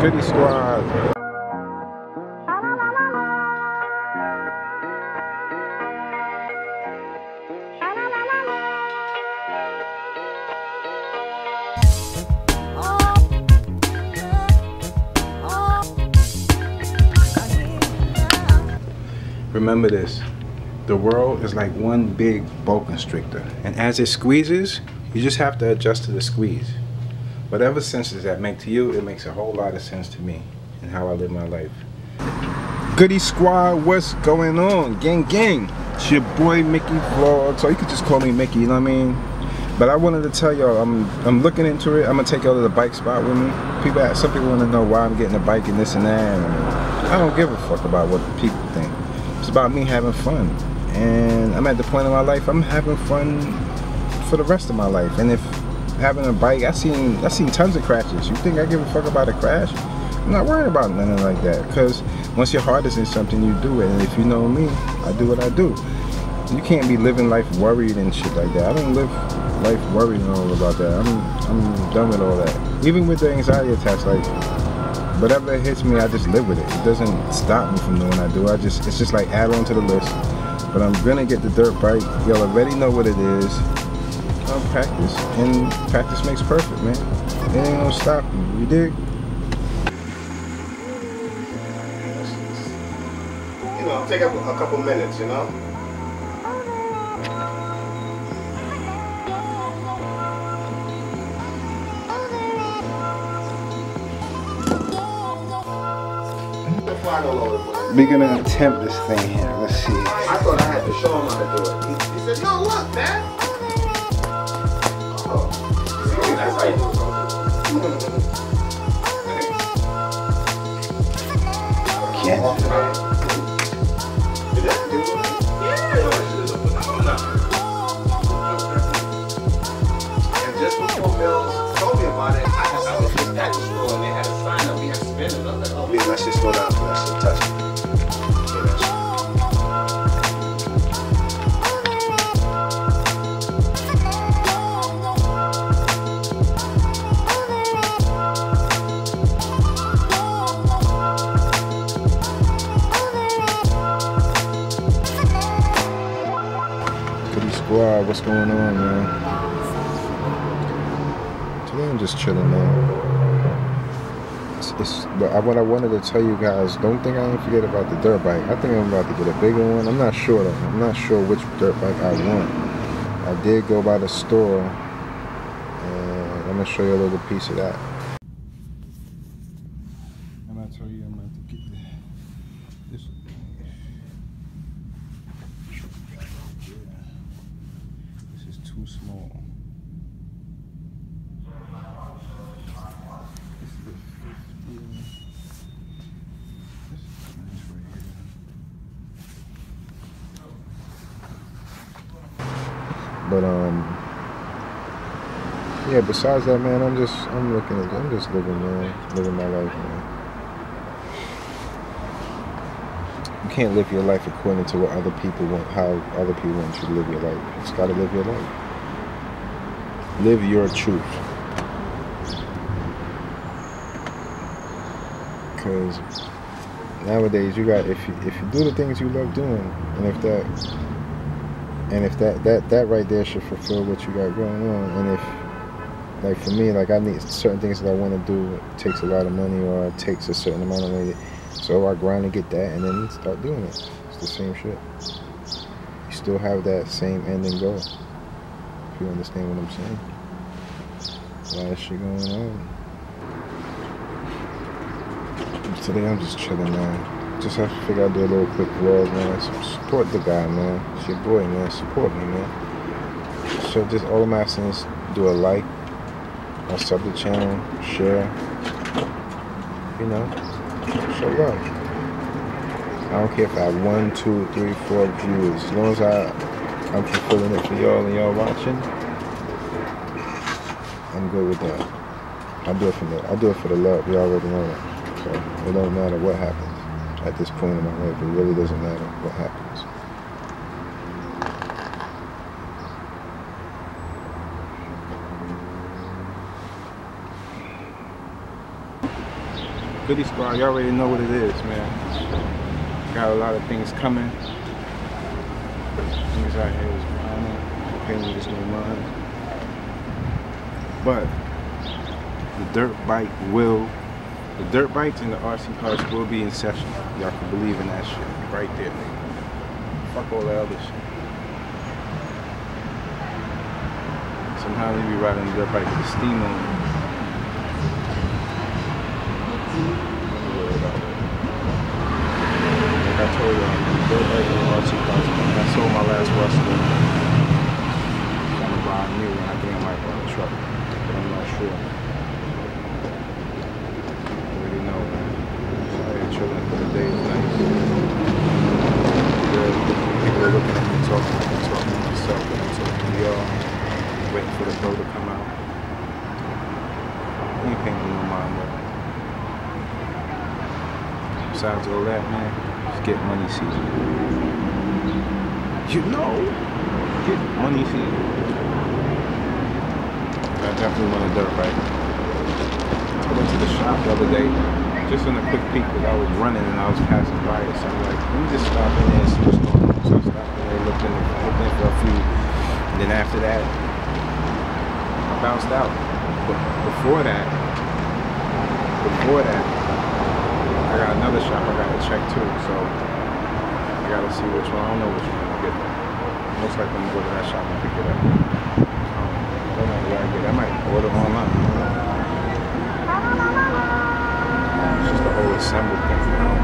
Goody Squad. Remember this. The world is like one big boa constrictor. And as it squeezes, you just have to adjust to the squeeze. Whatever sense does that make to you, it makes a whole lot of sense to me and how I live my life. Goody Squad, what's going on? Gang, gang. It's your boy Mickey Vlog. So you could just call me Mickey, you know what I mean? But I wanted to tell y'all, I'm I'm looking into it. I'm gonna take y'all to the bike spot with me. People, some people want to know why I'm getting a bike and this and that. And I don't give a fuck about what people think. It's about me having fun. And I'm at the point in my life, I'm having fun for the rest of my life. And if having a bike, I seen I seen tons of crashes. You think I give a fuck about a crash? I'm not worried about nothing like that. Cause once your heart is in something, you do it. And if you know me, I do what I do. You can't be living life worried and shit like that. I don't live life worried and all about that. I'm I'm done with all that. Even with the anxiety attacks, like whatever hits me, I just live with it. It doesn't stop me from doing what I do. I just it's just like add on to the list. But I'm gonna get the dirt bike. Y'all already know what it is. I'll practice, and practice makes perfect, man. It ain't gonna stop you. You dig? You know, take up a couple minutes, you know? Flying all over the. We're gonna attempt this thing here. Let's see. I thought I had to show him how to do it. He, he said, no, look, Dad. See, that's how you do it. Can't. Did that do Squad, what's going on, man? Today I'm just chilling, man. It's, it's, but what I wanted to tell you guys, don't think I didn't forget about the dirt bike. I think I'm about to get a bigger one. I'm not sure though. I'm not sure which dirt bike I want. I did go by the store, and I'm gonna show you a little piece of that. And I tell you, I'm about to get this. This is too small. This is 50. This is nice right here. But um yeah, besides that man, I'm just I'm looking at I'm just living man, living my life, man. You can't live your life according to what other people want, how other people want you to live your life. You just gotta live your life. Live your truth. Cause nowadays you got if you if you do the things you love doing, and if that and if that that that right there should fulfill what you got going on, and if like for me, like I need certain things that I want to do. It takes a lot of money, or it takes a certain amount of money. So I grind and get that, and then start doing it. It's the same shit. You still have that same ending goal. You understand what I'm saying. Lot of shit going on. Today I'm just chilling, man. Just have to figure out do a little quick vlog, man. S- Support the guy, man. It's your boy, man. Support me, man. So just all I'm asking is do a like, or sub the channel, share, you know, show love. I don't care if I have one, two, three, four views. As long as I, I'm fulfilling it for y'all and y'all watching, I'm good with that. I do it for the, I do it for the love. You already know that. So it don't matter what happens at this point in my life. It really doesn't matter what happens. Billy Squad, y'all already know what it is, man. Got a lot of things coming. Things out here is grinding, painting this new mind. But the dirt bike will, the dirt bikes and the RC cars will be in session. Y'all can believe in that shit right there. Fuck all that other shit. Sometimes we be riding the dirt bike with the steam on it. Like I told y'all, the dirt bike and RC cars. When I sold my last Rustler, I'm gonna buy a new one. I think I might buy a truck, but I'm not sure. I already know, man. So I ain't chilling for the day is nice. Good. People are looking at me talking, I'm talking to myself, and I'm talking to y'all. Waiting for the boat to come out. He ain't paying me no mind though. Besides all that, man, just get money season. You know, get money season. I definitely want a dirt bike. I went to the shop the other day, just on a quick peek, because I was running and I was passing by it. So I'm like, let me just stop in there and see what's going on. So I stopped in there, looked in, looked in for a few. And then after that, I bounced out. But before that, before that, I got another shop I gotta check too. So I gotta see which one. I don't know which one I'm gonna get. Most likely I'm gonna go to that shop and pick it up. Um, I don't know where I get. I might order online. It's just a whole assembled thing.